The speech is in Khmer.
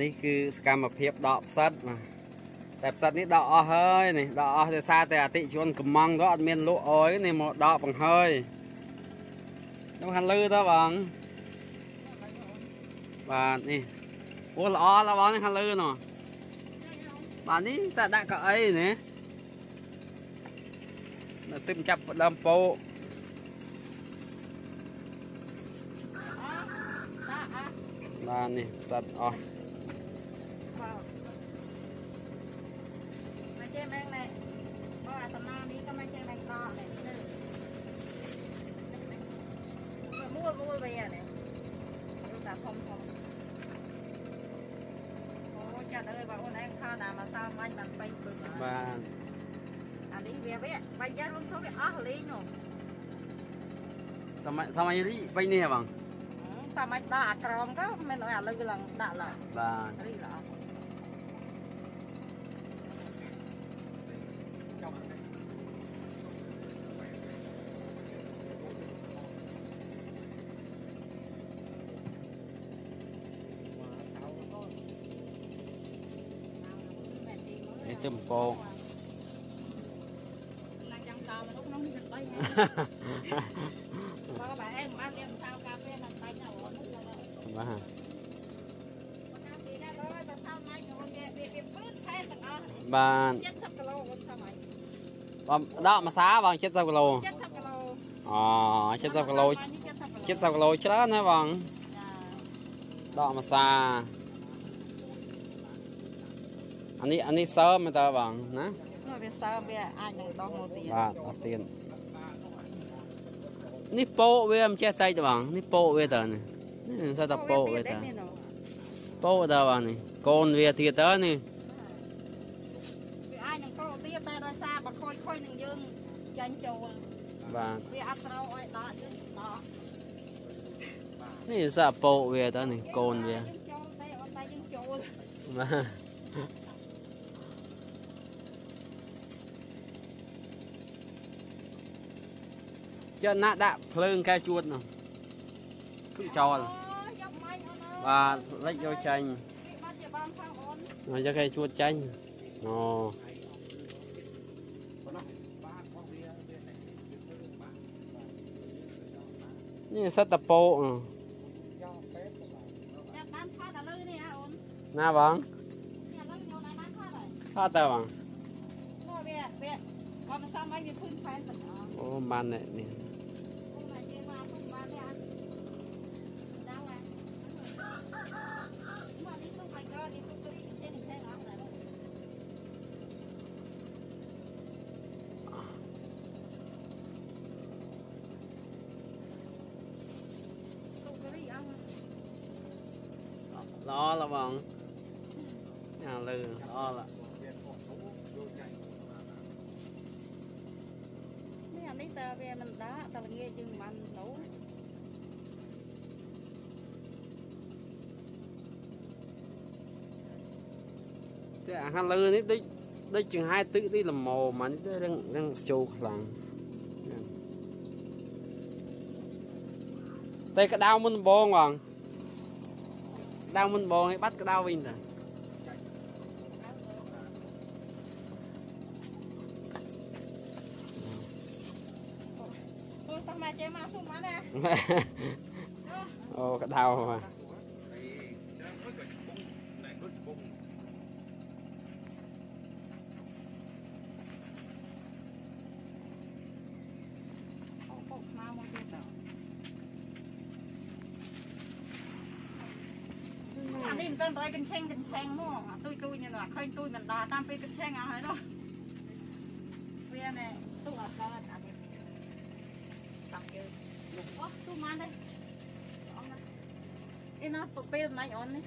នេះគឺសកម្មភាពដកផ្សិតបាទតែផ្សិតនេះដកអស់ហើយនេះដកអស់ដោយសារតែអតិជនកំងទៅអត់មានលក់អុយនេះមកដកបង្ហើយខ្ញុំខាងលឺទៅបងបាទនេះអូល្អល្អបងនេះខាងលឺណោះបាទនេះតែដាក់កៅអីនេះនៅទឹកចាប់ដើមពោបាទនេះផ្សិតអស់ មកចេះមែងណែបើអាតំ ណានេះក៏មិនចេះមែងកកនេះទៅមួលមួលវានេះរូបតាធំធំអូចាត់អើយបងអូនឯងខោណាមកសល់មាញ់បានពេញពឹកបាទអានេះវាវាបាញ់យ៉ាងរួមទៅវាអស់លីងនោះសម័យសម័យរីវិញនេះហ៎បងសាមាច់ដាក់អាក្រមក៏មិនឲ្យអាលើឡើងដាក់ឡើងបាទរីល្អ នេះ ទឹមពោឡើងចាំសល់មនុស្សក្នុងនេះមិនបីបើបើឯងមិនបានរៀនសៅកាហ្វេមិនបាច់ណាអូននោះឡើងបាទកាហ្វេណាដល់ទៅសៅម៉ាច់អូនវាវាវាពឺថែទាំងអស់បាទ70គីឡូអូនសៅម៉ាច់បងដកម្សាបង70គីឡូ70គីឡូអូ70គីឡូ70គីឡូច្រើនណាបងចាដកម្សា អានេះអានេះសើមតើបងណានោះវាសើវាអាចនឹងដោះមកទៀតបាទអត់ទៀតនេះពោវាមិនចេះតែទេបងនេះពោវាតើនេះនេះសត្វតែពោវាតើពោតើបងនេះកូនវាទៀតតើនេះវាអាចនឹងពោទៀតតែដោយសារបើខូចខូចនឹងយើងចាញ់ចូលបាទវាអត់ត្រូវឲ្យដកយើងដកនេះសាក់ពោវាតើនេះកូនវាយើងចូលតែអត់តែយើងចូលបាទ ចុះណាដាក់ភ្លើងកែជួតនោះគឺចោលអូយកម៉ាញ់អូនអើយបាទលិចយកចាញ់គេបាត់ជាបានផងអូនមកយកគេជួតចាញ់អូនេះសិតតពោអឺតែបានថតឥឡូវនេះហ៎អូនណាបងនេះឥឡូវញោមឲ្យបានថតហើយថតតើបងនោះវាវាបើមិនសមឲ្យវាភឹងផែនទាំងអស់អូបាននេះ lo là bọn. Nhà lừ lo là. Mấy anh ấy ta về mình đá ta là nghe chừng mà anh nấu. Cái à hàng lư này tới tới chừng hai tứ đi làm mồ mà nó đang đang chù lằng. Tay à. cái đau mình bông còn ទឹកនេះល្មមអានេះទៅរឹងរឹងស្ជោខ្លាំង នឹងតែក្តៅមុនដំបងបងក្តៅមុនដំបងឯងបាត់ក្តៅវិញតាអូតោះមកចេះមកសុំបានណាអូក្តៅបាទអូពុកមកមកទៀតទៅអានេះមិនទៅរយកញ្ឆេងកញ្ឆេងមកអាទុយទុយនេះណាឃើញទុយមិនដាតាមពេលកញ្ឆេងអស់ហើយនោះវាណែទុកអត់កើតអានេះតាមជើងអូទុកមកទេអត់ណាអេណាទៅពេលម៉េចអូននេះ